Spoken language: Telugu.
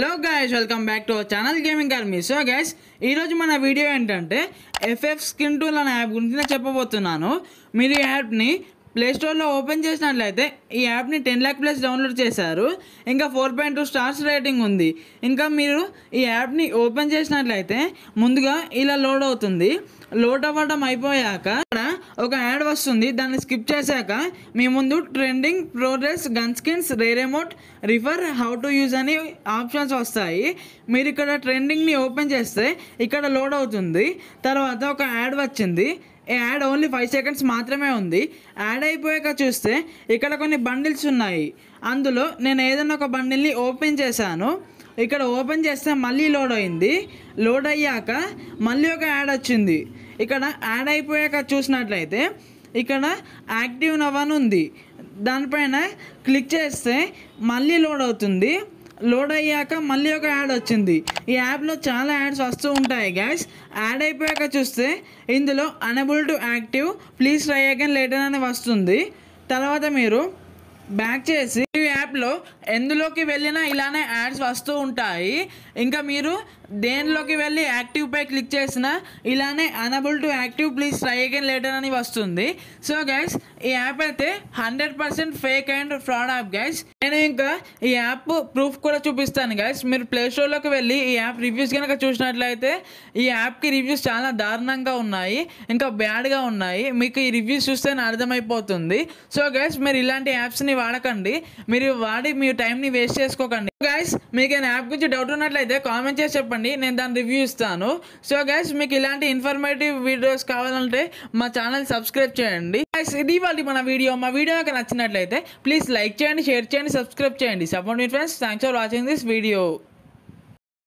Hello guys welcome back to our channel gaming army so guys ఈరోజు మన వీడియో ఏంటంటే ఎఫ్ఎఫ్ స్కిన్ టూల్ అనే యాప్ గురించి నేను చెప్పబోతున్నాను. మీరు ఈ యాప్ని ప్లేస్టోర్లో ఓపెన్ చేసినట్లయితే ఈ యాప్ని టెన్ ల్యాక్ ప్లస్ డౌన్లోడ్ చేశారు. ఇంకా four point two stars rating ఉంది. ఇంకా మీరు ఈ యాప్ని ఓపెన్ చేసినట్లయితే ముందుగా ఇలా లోడ్ అవుతుంది. లోడ్ అవ్వడం అయిపోయాక ఇక్కడ ఒక యాడ్ వస్తుంది. దాన్ని స్కిప్ చేశాక మీ ముందు trending progress gun skins rare emote refer how to use అని ఆప్షన్స్ వస్తాయి. మీరు ఇక్కడ ట్రెండింగ్ని ఓపెన్ చేస్తే ఇక్కడ లోడ్ అవుతుంది. తర్వాత ఒక యాడ్ వచ్చింది. ఈ యాడ్ ఓన్లీ ఫైవ్ సెకండ్స్ మాత్రమే ఉంది. యాడ్ అయిపోయాక చూస్తే ఇక్కడ కొన్ని బండిల్స్ ఉన్నాయి. అందులో నేను ఏదైనా ఒక బండిల్ని ఓపెన్ చేశాను. ఇక్కడ ఓపెన్ చేస్తే మళ్ళీ లోడ్ అయింది. లోడ్ అయ్యాక మళ్ళీ ఒక యాడ్ వచ్చింది. ఇక్కడ యాడ్ అయిపోయాక చూసినట్లయితే ఇక్కడ యాక్టివ్ నవన్ ఉంది. దానిపైన క్లిక్ చేస్తే మళ్ళీ లోడ్ అవుతుంది. లోడ్ అయ్యాక మళ్ళీ ఒక యాడ్ వచ్చింది. ఈ యాప్లో చాలా యాడ్స్ వస్తూ ఉంటాయి గ్యాస్ యాడ్ అయిపోయాక చూస్తే ఇందులో unable to active please try again later అని వస్తుంది. తర్వాత మీరు బ్యాక్ చేసి యాప్లో ఎందులోకి వెళ్ళినా ఇలానే యాడ్స్ వస్తూ ఉంటాయి. ఇంకా మీరు దేనిలోకి వెళ్ళి యాక్టివ్ పై క్లిక్ చేసినా ఇలానే unable to active please try again later అని వస్తుంది. సో గైస్ ఈ యాప్ అయితే hundred percent fake and fraud app guys నేను ఇంకా ఈ యాప్ ప్రూఫ్ కూడా చూపిస్తాను గైస్ మీరు ప్లే స్టోర్లోకి వెళ్ళి ఈ యాప్ రివ్యూస్ కనుక చూసినట్లయితే ఈ యాప్కి రివ్యూస్ చాలా దారుణంగా ఉన్నాయి. ఇంకా బ్యాడ్గా ఉన్నాయి. మీకు ఈ రివ్యూస్ చూస్తేనే అర్థమైపోతుంది. సో గైస్ మీరు ఇలాంటి యాప్స్ని వాడకండి. మీరు వాడి మీ టైంని వేస్ట్ చేసుకోకండి. గైస్ మీకు ఈ యాప్ గురించి డౌట్ ఉన్నట్లయితే కామెంట్ చేసి చెప్పండి. నేను దాని రివ్యూ ఇస్తాను. సో గైస్ మీకు ఇలాంటి ఇన్ఫర్మేటివ్ వీడియోస్ కావాలంటే మా ఛానల్ సబ్స్క్రైబ్ చేయండి. గైస్ ఇది వాళ్ళ మన వీడియో మా వీడియో కనుక నచ్చినట్లయితే ప్లీజ్ లైక్ చేయండి షేర్ చేయండి సబ్స్క్రైబ్ చేయండి. Support me friends thanks for watching this video